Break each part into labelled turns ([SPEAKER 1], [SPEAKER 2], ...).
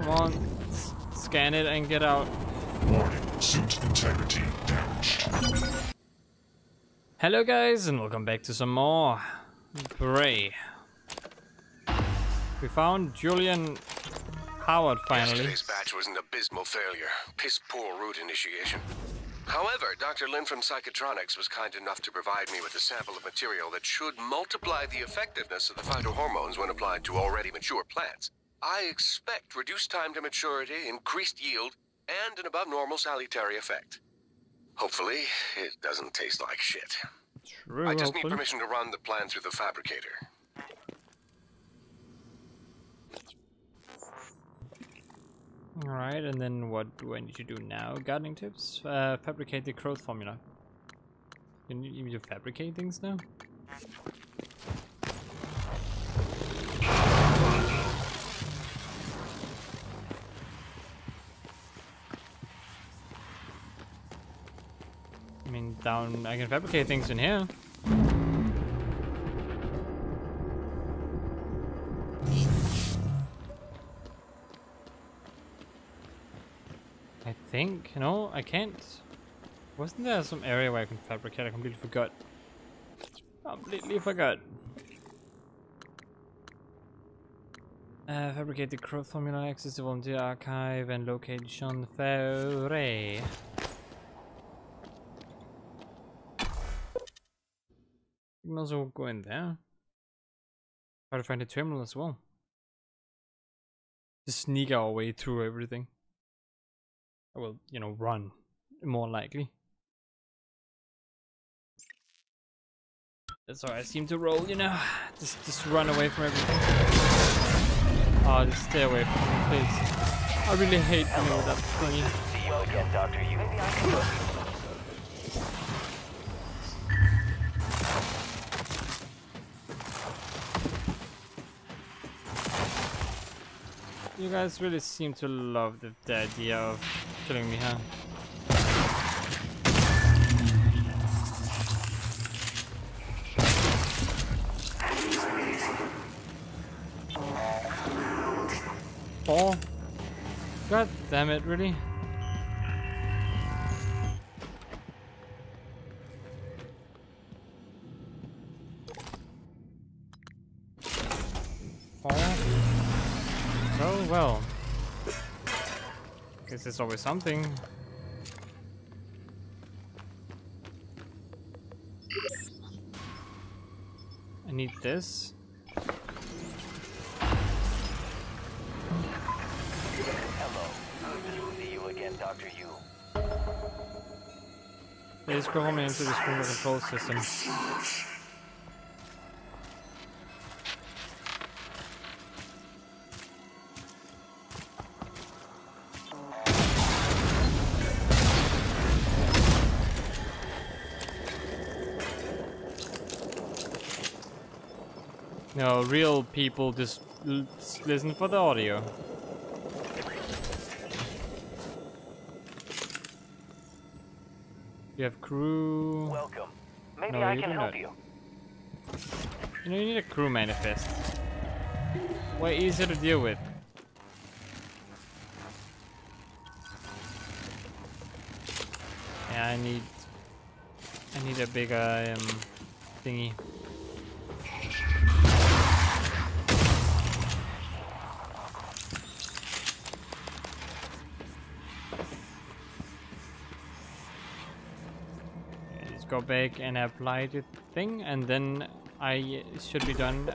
[SPEAKER 1] Come on, S scan it and get out.
[SPEAKER 2] Warning, suit integrity damaged.
[SPEAKER 1] Hello guys and welcome back to some more Prey. We found Julian Howard finally.
[SPEAKER 3] Yesterday's batch was an abysmal failure. Piss poor root initiation. However, Dr. Lin from Psychotronics was kind enough to provide me with a sample of material that should multiply the effectiveness of the phytohormones when applied to already mature plants. I expect reduced time to maturity, increased yield, and an above normal salutary effect. Hopefully, it doesn't taste like shit.
[SPEAKER 1] True,
[SPEAKER 3] I just need permission to run the plan through the fabricator.
[SPEAKER 1] Alright, and then what do I need to do now? Gardening tips? Uh, fabricate the growth formula. You need to fabricate things now? Down, I can fabricate things in here. I think, no, I can't. Wasn't there some area where I can fabricate? I completely forgot. Completely forgot. Uh, fabricate the growth formula, access the volunteer archive, and locate Jean Ferret. Can also go in there. Try to find a terminal as well. Just sneak our way through everything. Oh, I will, you know, run, more likely. That's how I seem to roll, you know. Just, just run away from everything. Oh, just stay away from me, please. I really hate that.
[SPEAKER 4] See you maybe I can You
[SPEAKER 1] guys really seem to love the, the idea of killing me, huh? Oh. God damn it, really? Guess there's always something. I need this.
[SPEAKER 4] Hello. See you again, Doctor Yu.
[SPEAKER 1] Please go me into the sprinkler control system. Real people just listen for the audio. You have crew.
[SPEAKER 4] Welcome. Maybe
[SPEAKER 1] No,
[SPEAKER 4] I can help
[SPEAKER 1] not.
[SPEAKER 4] you.
[SPEAKER 1] You know, you need a crew manifest. Way easier to deal with. Yeah, I need. I need a bigger um, thingy. Back and apply the thing, and then I should be done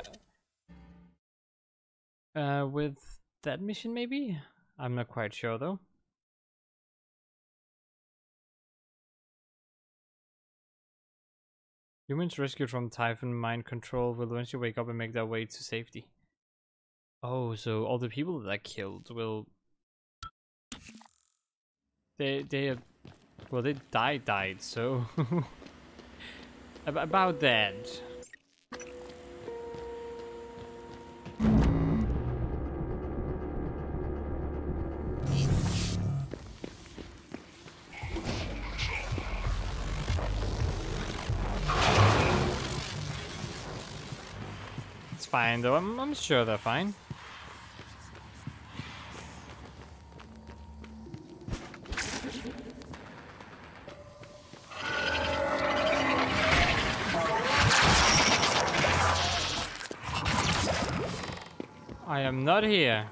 [SPEAKER 1] uh, with that mission, maybe? I'm not quite sure though. Humans rescued from Typhon mind control will eventually wake up and make their way to safety. Oh, so all the people that I killed will... They, they have... Well, they died, died, so... Ab- About that. It's fine though. I'm, I'm sure they're fine. I am not here.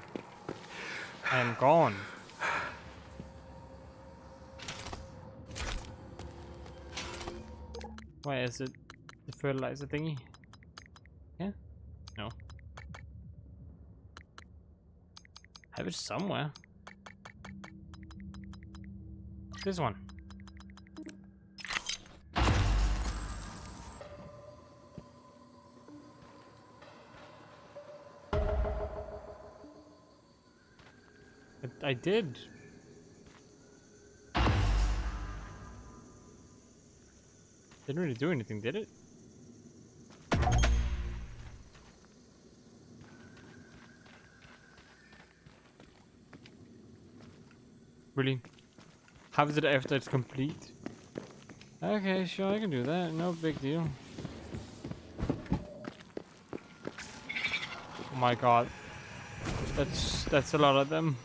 [SPEAKER 1] I am gone. Where is it? The fertilizer thingy? Yeah? No. have it somewhere. This one. I, I did. Didn't really do anything, did it? Really? How is it after it's complete? Okay, sure, I can do that. No big deal. Oh my god. That's that's a lot of them.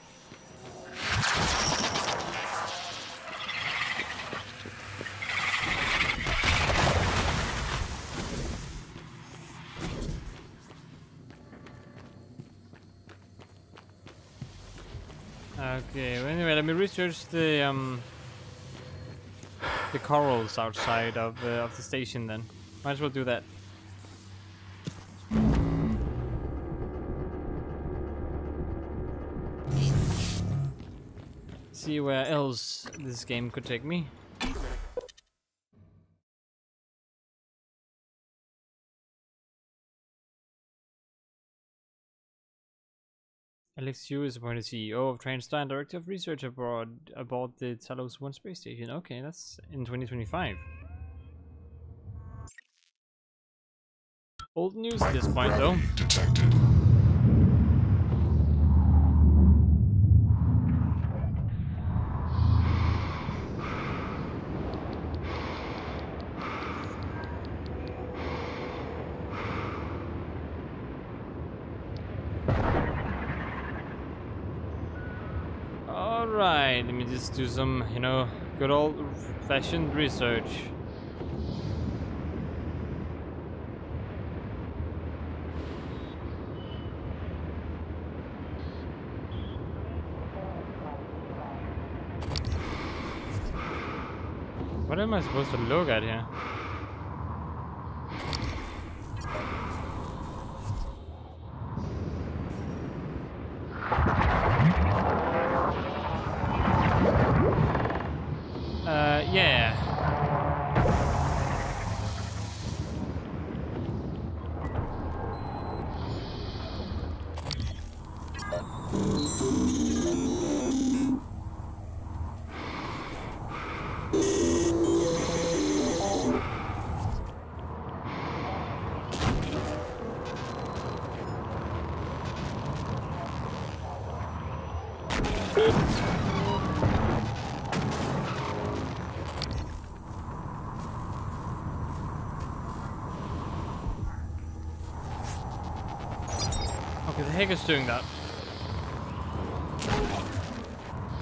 [SPEAKER 1] Okay, well, anyway, let me research the um the corals outside of uh, of the station then. Might as well do that. See where else this game could take me. Alex Yu is appointed CEO of TranStar Director of Research abroad aboard the Talos 1 space station. Okay, that's in 2025. Old news at this point, though.
[SPEAKER 5] Detected.
[SPEAKER 1] Do some, you know, good old fashioned research. What am I supposed to look at here? Heck is doing that?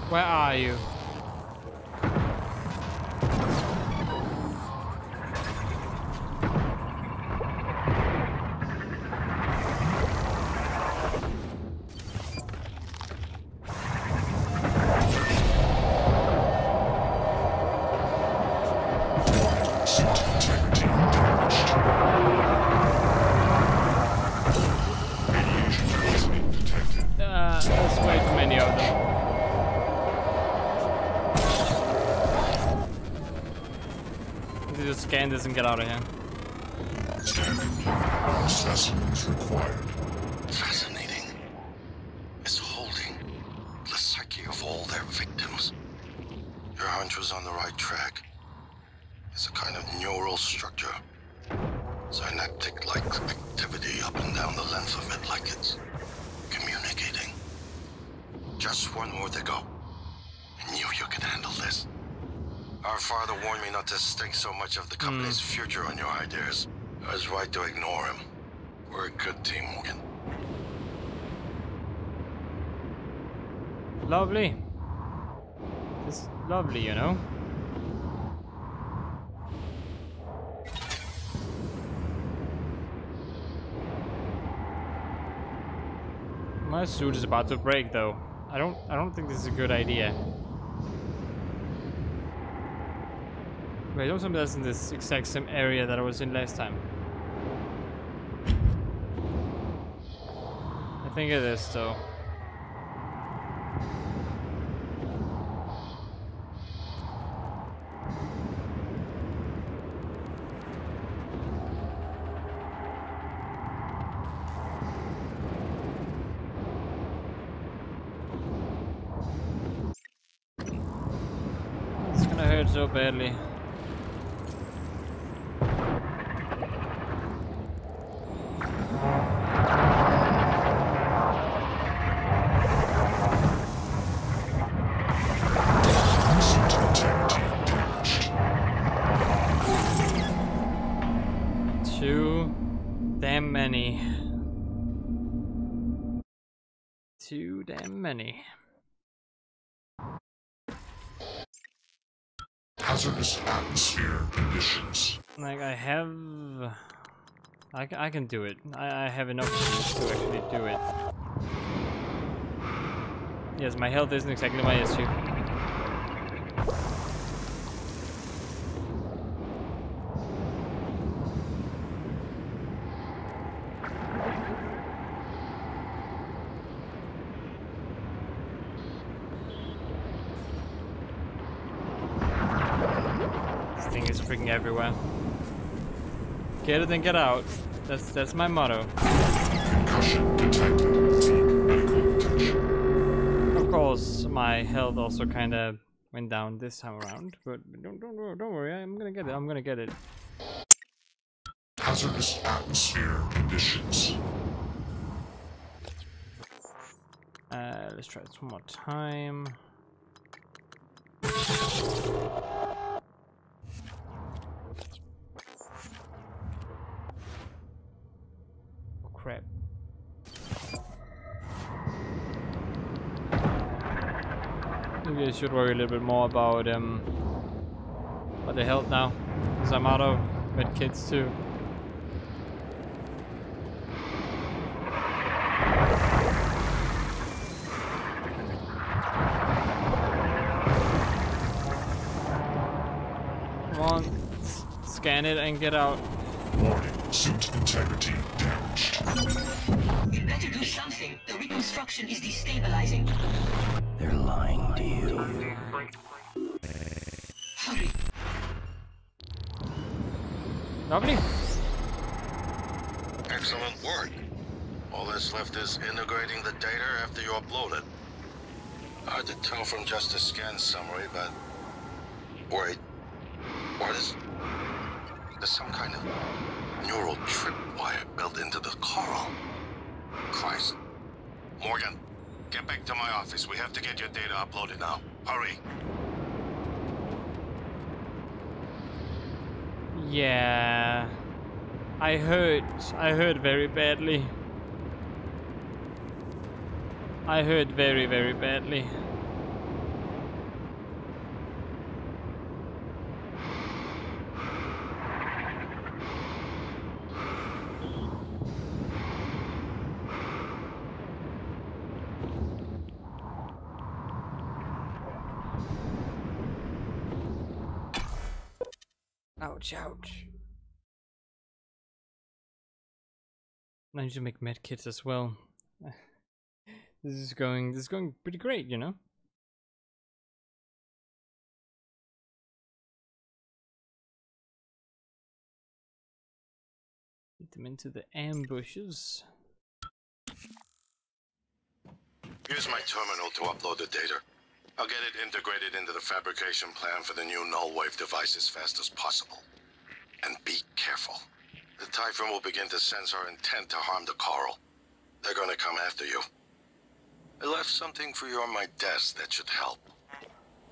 [SPEAKER 1] Where are you? There's way too many of them. Just scan this and get out of here.
[SPEAKER 5] Standing. Specimens required.
[SPEAKER 1] Lovely. It's lovely, you know. My suit is about to break though. I don't I don't think this is a good idea. Wait, don't tell me that's in this exact same area that I was in last time. I think it is though. It's gonna so badly. Too damn many. Too damn many. Like I have, I, I can do it. I, I have enough to actually do it. Yes, my health isn't exactly my issue. This thing is freaking everywhere. Get it get out. That's that's my motto.
[SPEAKER 2] Concussion detected. Seek medical attention.
[SPEAKER 1] Of course, my health also kind of went down this time around, but don't don't don't worry. I'm gonna get it. I'm gonna get it.
[SPEAKER 2] Hazardous atmosphere conditions.
[SPEAKER 1] Uh, let's try this one more time. Oh crap. Maybe I should worry a little bit more about um about the health now, because I'm out of med kits too. Come on, s- scan it and get out.
[SPEAKER 2] Warning. Suit integrity damaged.
[SPEAKER 6] You better do something. The reconstruction is destabilizing.
[SPEAKER 7] They're lying to you.
[SPEAKER 6] Hurry.
[SPEAKER 1] Lovely.
[SPEAKER 5] Excellent work. All that's left is integrating the data after you upload it. Hard to tell from just a scan summary, but... Wait. What is... There's some kind of neural tripwire built into the coral. Christ. Morgan, get back to my office. We have to get your data uploaded now. Hurry.
[SPEAKER 1] Yeah. I hurt. I hurt very badly. I hurt very, very badly. Need to make med kits as well. this is going this is going pretty great, you know? Get them into the ambushes.
[SPEAKER 5] Here's my terminal to upload the data. I'll get it integrated into the fabrication plan for the new null wave device as fast as possible. And be careful. The Typhon will begin to sense our intent to harm the coral. They're gonna come after you. I left something for you on my desk that should help.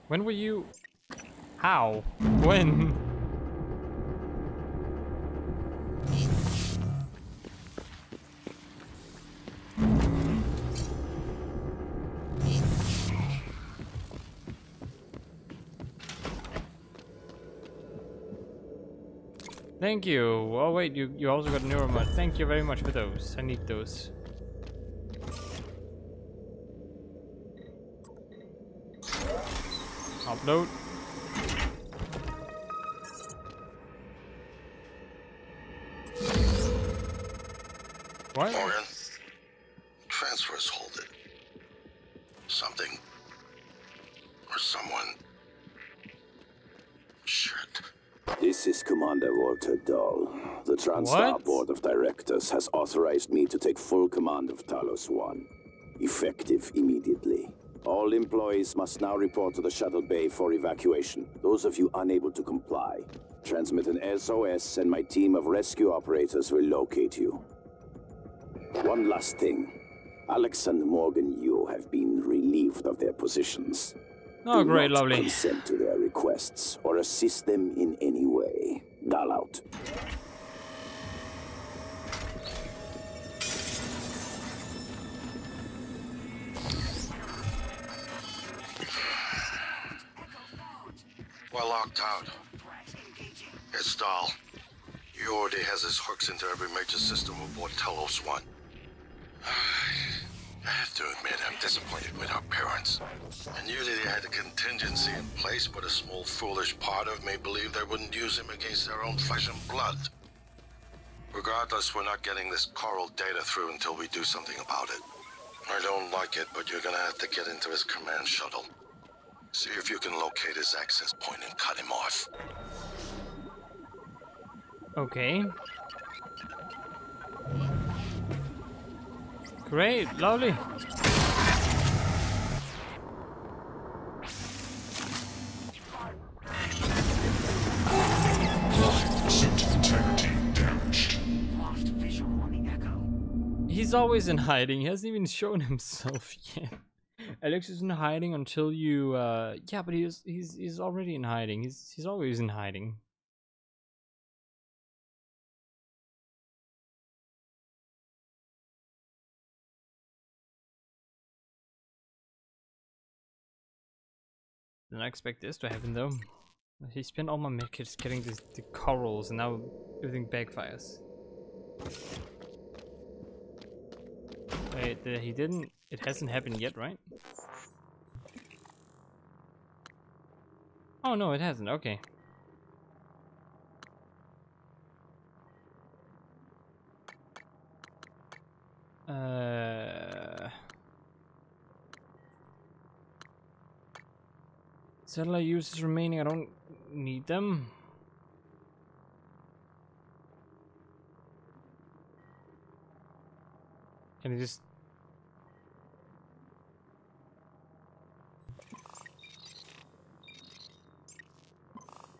[SPEAKER 1] When were you How? When? Thank you. Oh wait, you, you also got a new mod. Thank you very much for those. I need those. Upload.
[SPEAKER 7] Dahl. The TranStar
[SPEAKER 1] What?
[SPEAKER 7] Board of Directors has authorized me to take full command of Talos 1. Effective immediately. All employees must now report to the shuttle bay for evacuation. Those of you unable to comply, transmit an SOS and my team of rescue operators will locate you. One last thing. Alex and Morgan Yu have been relieved of their positions.
[SPEAKER 1] Oh,
[SPEAKER 7] Do
[SPEAKER 1] great,
[SPEAKER 7] not
[SPEAKER 1] lovely.
[SPEAKER 7] consent to their requests or assist them in any way. Dahl out.
[SPEAKER 5] We're locked out. It's Dahl. He already has his hooks into every major system aboard Talos 1. I have to admit, I'm disappointed with our parents. I knew that they had a contingency in place, but a small foolish part of me believed they wouldn't use him against their own flesh and blood. Regardless, we're not getting this coral data through until we do something about it. I don't like it, but you're gonna have to get into his command shuttle. See if you can locate his access point and cut him off.
[SPEAKER 1] Okay.
[SPEAKER 4] The echo.
[SPEAKER 1] He's always in hiding. He hasn't even shown himself yet. Alex is in hiding until you. uh Yeah, but he's he's he's already in hiding. He's he's always in hiding. Didn't expect this to happen though. He spent all my medkits getting this, the corals, and now everything backfires. Wait, he didn't. It hasn't happened yet, right? Oh no, it hasn't. Okay. Satellite uses remaining. I don't need them. Can I just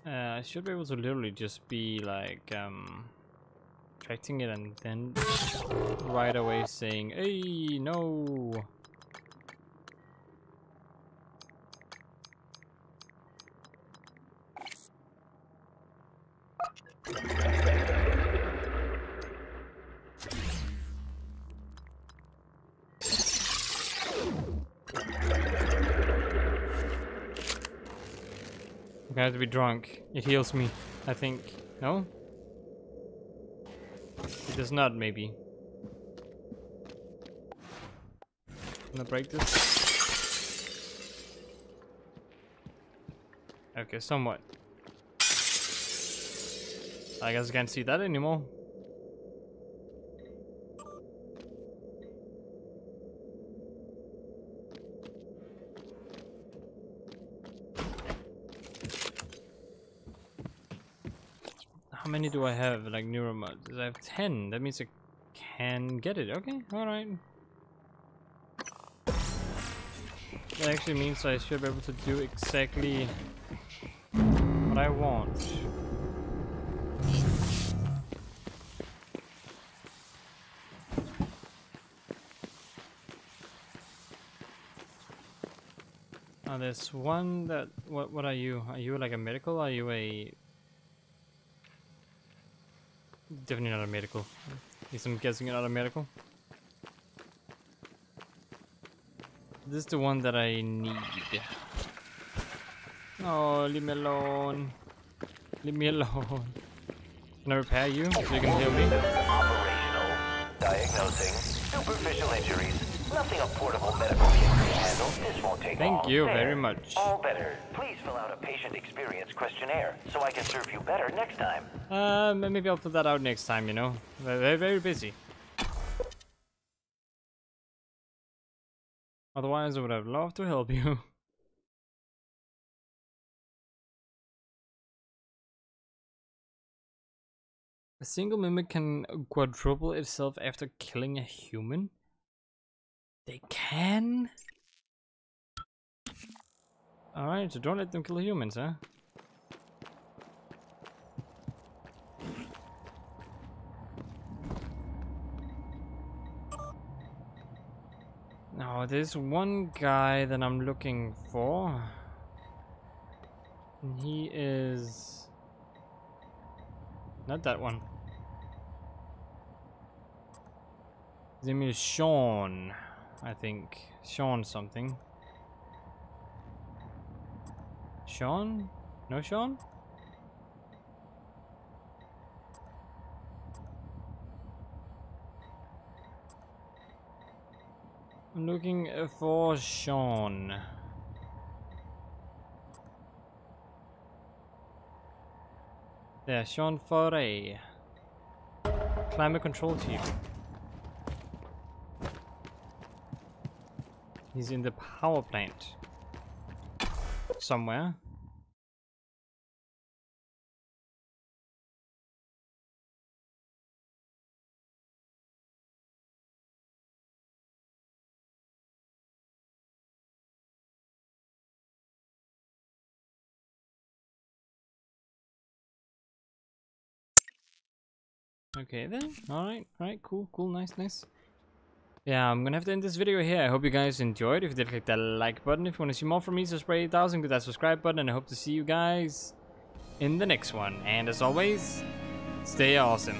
[SPEAKER 1] Uh, I should be able to literally just be like um tracking it and then right away saying, "Hey, no." I'm gonna have to be drunk. It heals me, I think. No? It does not, maybe. Gonna break this. Okay, somewhat. I guess I can't see that anymore. Many do I have, like, neuromods? I have 10. That means I can get it. Okay, alright. That actually means I should be able to do exactly what I want. Oh, there's one that. What? What are you? Are you like a medical? Are you a? Definitely not a medical. At least I'm guessing you're not a medical. This is the one that I need. Oh, leave me alone. Leave me alone. Can I repair you so you can heal me?
[SPEAKER 4] Operational. Diagnosing. Superficial injuries. Nothing a portable medical can handle. This won't take.
[SPEAKER 1] Thank you
[SPEAKER 4] there.
[SPEAKER 1] very much.
[SPEAKER 4] All better. Please fill out patient experience questionnaire so I can serve you better next time.
[SPEAKER 1] Uh, maybe I'll put that out next time, you know. Very, very, very busy. Otherwise, I would have loved to help you. A single mimic can quadruple itself after killing a human? They can? Alright, so don't let them kill humans, huh? Now, there's one guy that I'm looking for. And he is... Not that one. His name is Sean, I think. Sean something. Sean? No Sean? I'm looking for Sean. There, Sean Foray. Climate control chief. He's in the power plant. Somewhere. Okay then. Alright, alright, cool, cool, nice, nice. Yeah, I'm gonna have to end this video here. I hope you guys enjoyed. If you did, click that like button. If you want to see more from me, so spray 8000, click that subscribe button. And I hope to see you guys in the next one. And as always, stay awesome.